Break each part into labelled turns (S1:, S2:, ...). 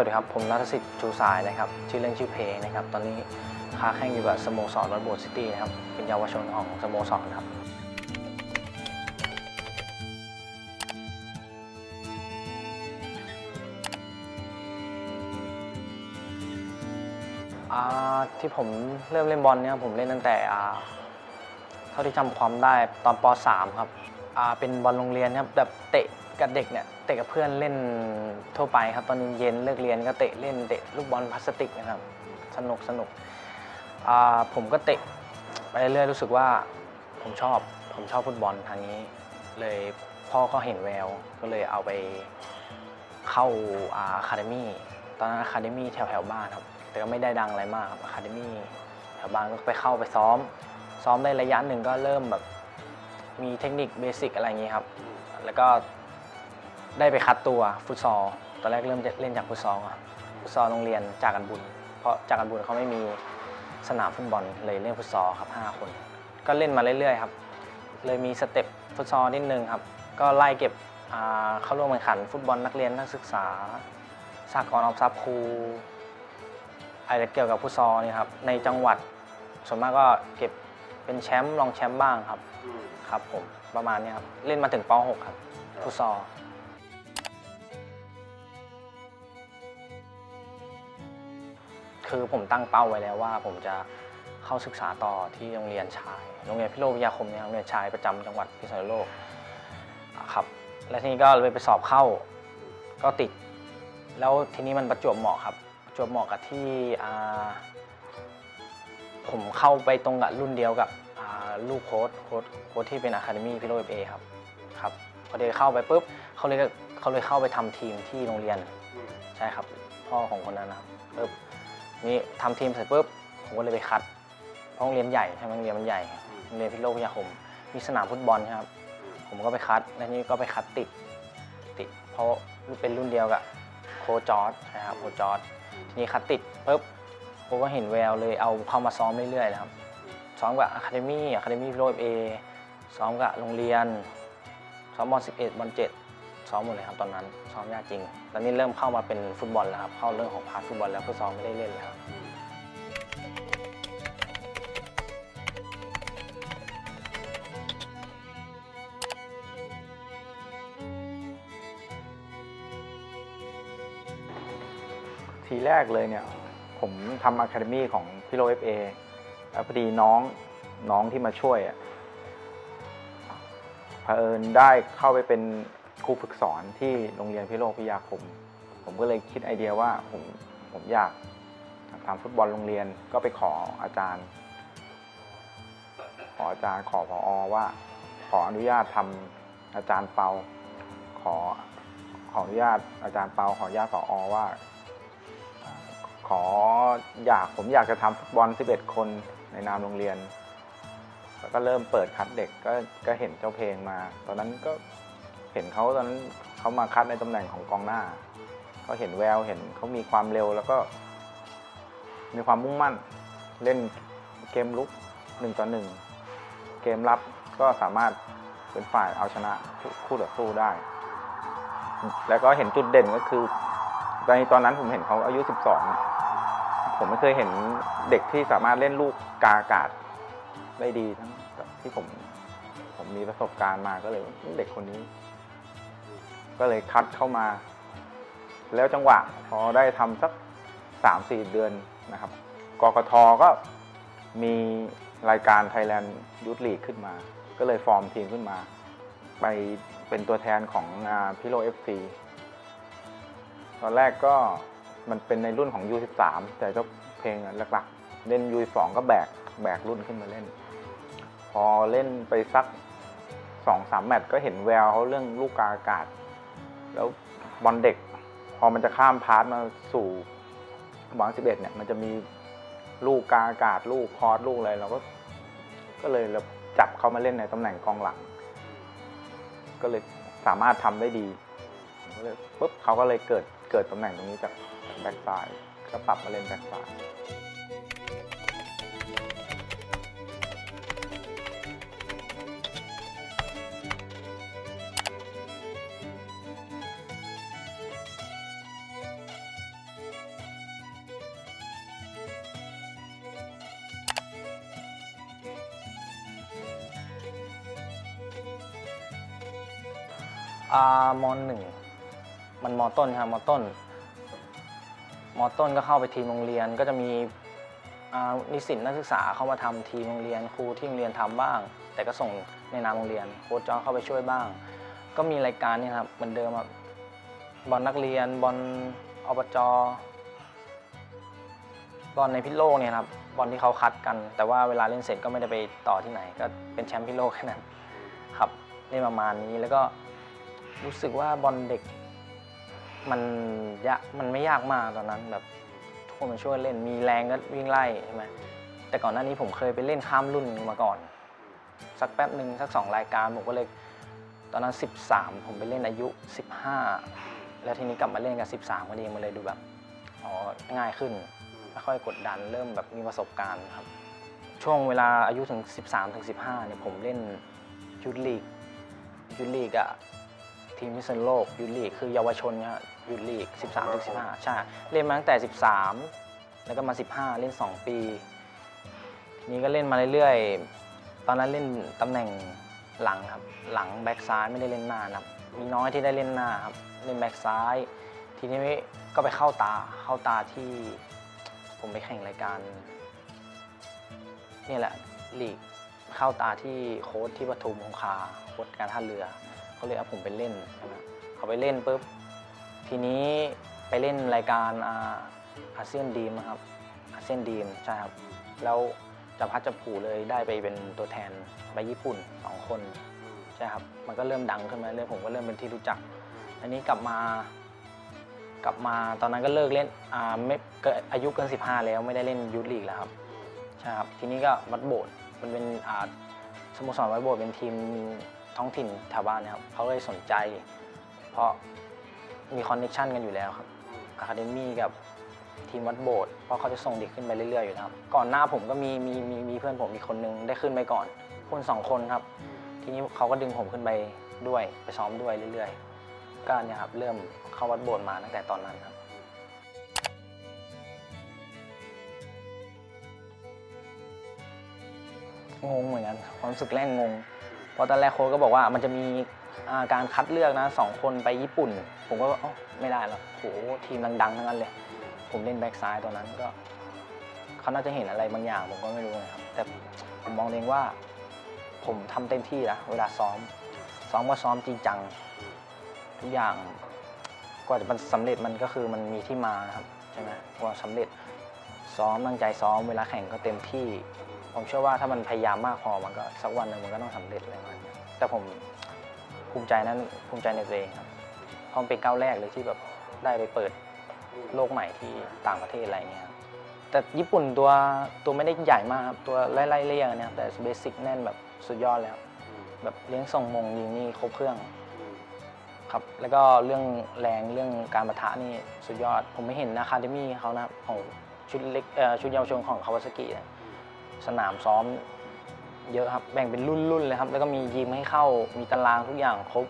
S1: วัสดีครับ ผมนัทสิทธิ์จูสายนะครับ ชื่อเล่นชื่อเพนะครับ ตอนนี้ค้าแข่งอยู่กับสโมสรวัดโบสถ์ซิตี้นะครับ เป็นเยาวชนของสโมสรครับ ที่ผมเริ่มเล่นบอลเนี่ยผมเล่นตั้งแต่ เท่าที่จำความได้ตอนป .3 ครับ เป็นบอลโรงเรียนครับแบบเตะกับเด็กเนี่ยเตะกับเพื่อนเล่นทั่วไปครับ ตอนเย็นเลิกเรียนก็เตะเล่นเตะลูกบอลพลาสติกนะครับ สนุกสนุกผมก็เตะไปเรื่อยๆรู้สึกว่าผมชอบผมชอบฟุตบอลทางนี้ เลยพ่อก็เห็นแววก็เลยเอาไปเข้า academy ตอนนั้น academy แถวแถวบ้านครับ แต่ก็ไม่ได้ดังอะไรมากครับ academy แถวบ้านก็ไปเข้าไปซ้อม ซ้อมได้ระยะหนึ่งก็เริ่มแบบ มีเทคนิค basic อะไรอย่างนี้ครับ แล้วก็ได้ไปคัดตัวฟุตซอล ตอนแรกเริ่มเล่นจากฟุตซอลก่อนฟุตซอลโรงเรียนจ่าการบุญ เพราะจ่าการบุญเขาไม่มีสนามฟุตบอลเลยเล่นฟุตซอลครับ5คน ก็เล่นมาเรื่อยๆครับ เลยมี step ฟุตซอลนิดนึงครับ ก็ไล่เก็บเข้าร่วมแข่งขันฟุตบอลนักเรียนนักศึกษาสหกรณ์ออมทรัพย์ครูอะไรเกี่ยวกับฟุตซอลนี่ครับ ในจังหวัดส่วนมากก็เก็บเป็นแชมป์รองแชมป์บ้างครับ ครับผมประมาณนี้ครับ เล่นมาถึงป .6 ครับฟุตซอลคือผมตั้งเป้าไว้แล้วว่า ผมจะเข้าศึกษาต่อที่โรงเรียนชาย โรงเรียนพิโรธวิทยาคมเนี่ยครับโรงเรียนชายประจำจังหวัดพิษณุโลกครับ และทีนี้ก็เลยไปสอบเข้าก็ติด แล้วทีนี้มันประจวบเหมาะครับ ประจวบเหมาะกับที่อ่าผมเข้าไปตรงกับรุ่นเดียวกับอ่า ลูกโค้ชโค้ชโค้ชที่เป็น academy พิษณุโลกเอครับครับพอเดีเข้าไปปุ๊บเขาเลยเขาเลยเข้าไปทำทีมที่โรงเรียนใช่ครับ พ่อของคนนั้นนะครับปุ๊บนี่ทำทีมเสร็จปุ๊บผมก็เลยไปคัดเพราะโรงเรียนใหญ่ใช่ไหมโรงเรียนมันใหญ่โรงเรียนพิษณุโลกพิทยาคมมีสนามฟุตบอลใช่ครับ ผมก็ไปคัดแล้วนี่ก็ไปคัดติดติด เพราะเป็นรุ่นเดียวกับโค้ชจอร์ดนะครับโค้ชจอร์ดทีนี้คัดติดปุ๊บผมก็เห็นแววเลยเอาเข้ามาซ้อมเรื่อยๆนะครับ ซ้อมกับ academy academy พิโร FA ซ้อมกับโรงเรียน ซ้อมบอล11บอล7ซ้อมหมดเลยครับตอนนั้น ซ้อมยากจริง ตอนนี้เริ่มเข้ามาเป็นฟุตบอลแล้วครับ เข้าเรื่องของ part ฟุตบอลแล้วฟุตซอลไม่ได้เล่นแล้ว
S2: ทีแรกเลยเนี่ย ผมทำ academy ของพิโร FA พอดีน้องน้องที่มาช่วยอะเผอิญได้เข้าไปเป็นครูฝึกสอนที่โรงเรียนพิโรพิยาคม ผมก็เลยคิดไอเดียว่าผมผมอยากทำฟุตบอลโรงเรียนก็ไปขออาจารย์ ขออาจารย์ขอพออว่า ขออนุญาตทำอาจารย์เปา ขอขออนุญาตอาจารย์เปา ขออนุญาตพออว่า ขออยากผมอยากจะทำฟุตบอล 11 คน ในนามโรงเรียน แล้วก็เริ่มเปิดคัดเด็กก็ก็เห็นเจ้าเพลงมา ตอนนั้นก็เห็นเขาตอนนั้นเขามาคัดในตำแหน่งของกองหน้าเขาเห็นแววเห็นเขามีความเร็วแล้วก็ มีความมุ่งมั่น เล่นเกมลุกหนึ่งต่อหนึ่งเกมรับก็สามารถเป็นฝ่ายเอาชนะคู่ต่อสู้ได้ แล้วก็เห็นจุดเด่นก็คือในตอนนั้นผมเห็นเขาอายุ 12 ผมไม่เคยเห็นเด็กที่สามารถเล่นลูกกาอากาศได้ดีทั้งที่ผมผมมีประสบการณ์มาก็เลยเด็กคนนี้ ก็เลยคัดเข้ามา แล้วจังหวะพอได้ทำสัก3-4เดือนนะครับกกทก็มีรายการ Thailand Youth League ขึ้นมา ก็เลยฟอร์มทีมขึ้นมา ไปเป็นตัวแทนของพิโร FC ตอนแรกก็ มันเป็นในรุ่นของ U13 แต่เจ้าเพลงหลักๆ เล่น U12 ก็แบกแบกรุ่นขึ้นมาเล่น พอเล่นไปสักสองสามแมตช์ก็เห็นแววเขาเรื่องลูกกลางอากาศ แล้วบอลเด็ก พอมันจะข้าม part มาสู่บอล11เนี่ย มันจะมีลูกกลางอากาศ ลูก cross ลูกอะไรเราก็ก็เลยเราจับเขามาเล่นในตำแหน่งกองหลัง ก็เลยสามารถทำได้ดีก็เลยปุ๊บเขาก็เลยเกิดเกิดตำแหน่งตรงนี้จาก แบ็กซ้ายก็ปรับมาเล่นแบ็กซ้าย
S1: อ่ามหนึ่งมันมอต้นครับมอต้น มอต้นก็เข้าไปทีมโรงเรียน ก็จะมีนิสิตนักศึกษาเข้ามาทำทีมโรงเรียนครูที่โรงเรียนทำบ้าง แต่ก็ส่งในนามโรงเรียนโค้ชจอเข้าไปช่วยบ้าง ก็มีรายการนี่ครับเหมือนเดิมบบอลนักเรียนบอลอบจบอลในพิโลกเนี่ยครับบอลที่เขาคัดกัน แต่ว่าเวลาเล่นเสร็จก็ไม่ได้ไปต่อที่ไหน ก็เป็นแชมป์พิโลกแค่นั้นครับเล่นประมาณนี้แล้วก็รู้สึกว่าบอลเด็ก มันยากมันไม่ยากมากตอนนั้นแบบทุกคนมาช่วยเล่นมีแรงก็วิ่งไล่ใช่ไหมแต่ก่อนหน้านี้ผมเคยไปเล่นข้ามรุ่นมาก่อน สักแป๊บหนึ่งสักสองรายการผมก็เลยตอนนั้น 13 ผมไปเล่นอายุ 15 แล้วทีนี้กลับมาเล่นกับ13ก็ดีมันเลยดูแบบอ๋อง่ายขึ้นไม่ค่อยกดดันเริ่มแบบมีประสบการณ์ครับ ช่วงเวลาอายุถึง 13ถึง15เนี่ยผมเล่นยูทลีกยูทลีกอะ ทีมพิษณุโลกยูลีกคือเยาวชนเนี่ยยูลีก13ถึง15 ใช่ เล่นมาตั้งแต่ 13 แล้วก็มา 15 เล่น 2 ปี ทีนี้ก็เล่นมาเรื่อยๆ ตอนนั้นเล่นตำแหน่งหลังครับ หลังแบ็กซ้ายไม่ได้เล่นหน้านะครับ มีน้อยที่ได้เล่นหน้าครับ เล่นแบ็กซ้าย ทีนี้ก็ไปเข้าตา เข้าตาที่ผมไปแข่งรายการนี่แหละลีกเข้าตาที่โค้ชที่ปทุมคงคาโค้ชการท่าเรือ เขาเลยเอาผมไปเล่นใช่ไหมเขาไปเล่นปุ๊บทีนี้ไปเล่นรายการ ASEAN Dream ครับ ASEAN Dream ใช่ครับแล้วจับพลัดจับผลูเลยได้ไปเป็นตัวแทนไปญี่ปุ่นสองคนใช่ครับมันก็เริ่มดังขึ้นมาเรื่อยผมก็เริ่มเป็นที่รู้จัก อันนี้กลับมากลับมาตอนนั้นก็เลิกเล่นอ่าไม่เกิดอายุเกิน 15 แล้วไม่ได้เล่น Youth League แล้วครับใช่ครับทีนี้ก็วัดโบสถ์มันเป็นอ่าสโมสรวัดโบสถ์เป็นทีม ท้องถิ่นแถวบ้านนะครับเขาเลยสนใจ เพราะมี connection กันอยู่แล้วครับ academy กับทีมวัดโบสถ์เพราะเขาจะส่งเด็กขึ้นไปเรื่อยๆอยู่แล้วครับก่อนหน้าผมก็มีมีมีมีเพื่อนผมอีกคนนึงได้ขึ้นไปก่อน คนสองคนครับ ทีนี้เขาก็ดึงผมขึ้นไปด้วยไปซ้อมด้วยเรื่อยๆ ก็เนี่ยครับเริ่มเข้าวัดโบสถ์มาตั้งแต่ตอนนั้นครับงงเหมือนกันความรู้สึกแรกงง เพราะตอนแรกโค้ชก็บอกว่ามันจะมีการคัดเลือกนะสองคนไปญี่ปุ่น ผมก็อ๋อไม่ได้หรอกโหทีมดังๆทั้งนั้นเลย ผมเล่นแบ็กซ้ายตอนนั้นก็เขาน่าจะเห็นอะไรบางอย่างผมก็ไม่รู้นะครับ แต่ผมมองเองว่า ผมทำเต็มที่นะเวลาซ้อม ซ้อมก็ซ้อมจริงจัง ทุกอย่างกว่าจะมันสำเร็จมันก็คือมันมีที่มานะครับใช่ไหมกว่าสำเร็จซ้อมตั้งใจซ้อมเวลาแข่งก็เต็มที่ ผมเชื่อว่าถ้ามันพยายามมากพอมันก็สักวันหนึ่งมันก็ต้องสำเร็จอะไรประมาณนี้แต่ผมภูมิใจนั้นภูมิใจในตัวเองครับเพราะเป็นก้าวแรกเลยที่แบบได้ไปเปิดโลกใหม่ที่ต่างประเทศอะไรเงี้ยแต่ญี่ปุ่นตัวตัวไม่ได้ใหญ่มากครับตัวไล่ๆเรียงเนี่ยแต่ basic แน่นแบบสุดยอดแล้วแบบเลี้ยงส่งมงยิงนี่ครบเครื่องครับแล้วก็เรื่องแรงเรื่องการปะทะนี่สุดยอด ผมไปเห็น academy เขานะครับของชุดเล็กเอ่อชุดเยาวชนของคาวาซากินะ สนามซ้อมเยอะครับแบ่งเป็นรุ่นๆเลยครับแล้วก็มียิมให้เข้ามีตารางทุกอย่างครบ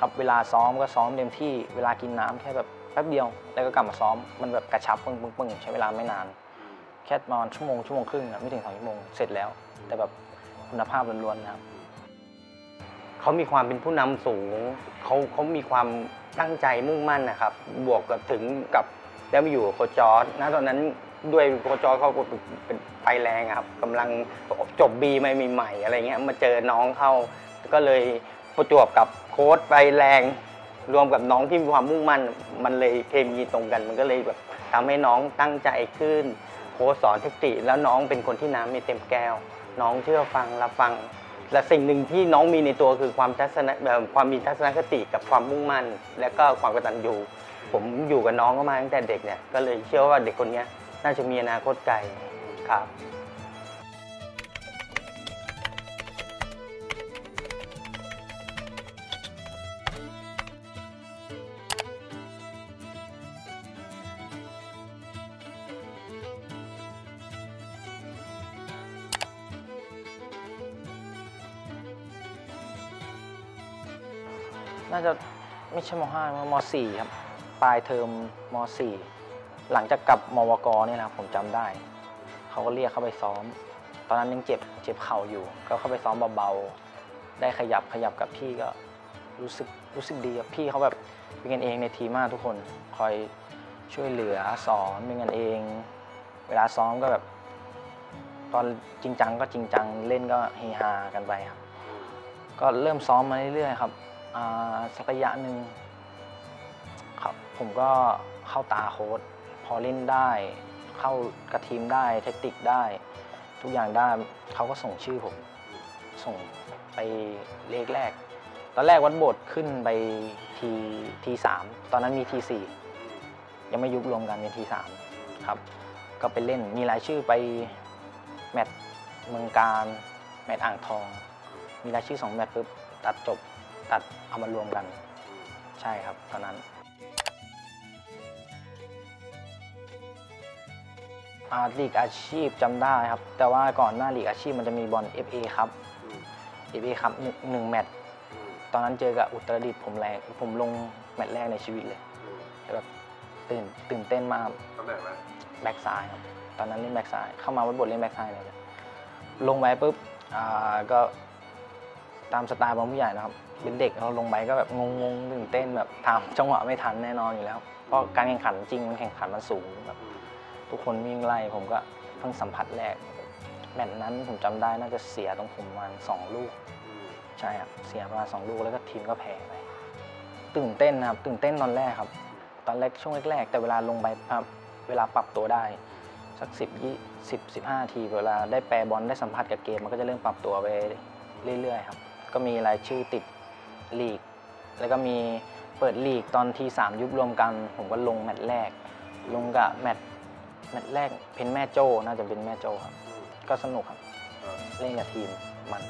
S1: ครับเวลาซ้อมก็ซ้อมเต็มที่เวลากินน้ำแค่แบบแป๊บเดียว แล้วก็กลับมาซ้อมมันแบบกระชับปึ้งปึ้งปึ้งใช้เวลาไม่นาน แค่ประมาณชั่วโมงชั่วโมงครึ่งอะไม่ถึงสองชั่วโมงเสร็จแล้ว แต่แบบคุณภาพล้วนๆนะครับ
S3: เขามีความเป็นผู้นำสูงเขาเขามีความตั้งใจมุ่งมั่นนะครับ บวกกับถึงกับได้มาอยู่กับโคจอร์ดนะตอนนั้น ด้วยโคจอร์ดเขาเป็นไฟแรงครับกำลังจบบีมาใหม่ๆอะไรเงี้ยมาเจอน้องเข้า ก็เลยประจวบกับโค้ชไฟแรง รวมกับน้องที่มีความมุ่งมั่น มันเลยเคมีตรงกัน มันก็เลยแบบทำให้น้องตั้งใจขึ้นโค้ชสอนเทคนิคแล้วน้องเป็นคนที่น้ำมีเต็มแก้ว น้องเชื่อฟังรับฟัง และสิ่งหนึ่งที่น้องมีในตัวคือความทัศนะเอ่อความมีทัศนคติกับความมุ่งมั่น และก็ความกตัญญูผมอยู่กับน้องก็มาตั้งแต่เด็กเนี่ยก็เลยเชื่อว่าเด็กคนเนี้ย น่าจะมีอนาคตไกลครับ
S1: น่าจะไม่ใช่มห้ามสี่ครับ ปลายเทอมมสี่ หลังจากกลับมวกเนี่ยนะผมจำได้ เขาก็เรียกเข้าไปซ้อม ตอนนั้นยังเจ็บเจ็บเข่าอยู่ ก็เข้าไปซ้อมเบาๆ ได้ขยับขยับกับพี่ก็รู้สึกรู้สึกดีครับพี่เขาแบบเป็นกันเองในทีมมากทุกคนคอยช่วยเหลือสอนเป็นกันเอง เวลาซ้อมก็แบบ ตอนจริงจังก็จริงจังเล่นก็เฮฮากันไปครับก็เริ่มซ้อมมาเรื่อยๆครับอ่าสักระยะหนึ่งครับผมก็เข้าตาโค้ด พอเล่นได้ เข้ากับทีมได้เทคนิคได้ ทุกอย่างได้เขาก็ส่งชื่อผม ส่งไปเลขแรก ตอนแรกวัดโบทขึ้นไปทีทีสามตอนนั้นมีทีสี่ยังไม่ยุบรวมกันเป็นทีสามครับ ก็ไปเล่นมีรายชื่อไปแมตช์เมืองการแมตช์อ่างทอง มีรายชื่อสองแมตช์ปุ๊บตัดจบตัดเอามารวมกัน ใช่ครับตอนนั้น ลีกอาชีพจำได้ครับ แต่ว่าก่อนหน้าลีกอาชีพมันจะมีบอล FA ครับ FA ครับหนึ่งหนึ่งแมตช์ตอนนั้นเจอกับอุตรดิตถ์ผมแรงผมลงแมตช์แรกในชีวิตเลยแบบตื่นตื่นเต้นมาก
S4: ตำแหน่งอะไร
S1: แบ็กซ้ายครับตอนนั้นเล่นแบ็กซ้ายเข้ามาวัดโบสถ์เล่นแบ็กซ้ายเลยลงไปปุ๊บอ่าก็ตามสไตล์บอลผู้ใหญ่นะครับ เป็นเด็กเราลงไปก็แบบงงๆตื่นเต้นแบบตามจังหวะไม่ทันแน่นอนอยู่แล้ว เพราะการแข่งขันจริงมันแข่งขันมันสูงแบบ ทุกคนวิ่งไล่ผมก็เพิ่งสัมผัสแรกแมตช์นั้นผมจำได้น่าจะเสียตรงผมประมาณสองลูก ใช่ครับเสียประมาณสองลูกแล้วก็ทีมก็แพ้ไปตื่นเต้นนะครับ ตื่นเต้นตอนแรกครับ ตอนแรกช่วงแรกๆแต่เวลาลงไปครับเวลาปรับตัวได้ สักสิบยี่สิบสิบห้าที เวลาได้แปรบอลได้สัมผัสกับเกมมันก็จะเริ่มปรับตัวไปเรื่อยๆครับ ก็มีรายชื่อติดลีก แล้วก็มีเปิดลีกตอนทีสามยุบรวมกัน ผมก็ลงแมตช์แรก ลงกับแมตช์ แมตช์แรกเป็นแม่โจ้น่าจะเป็นแม่โจ้ครับ ก็สนุกครับ เล่นกับทีมมัน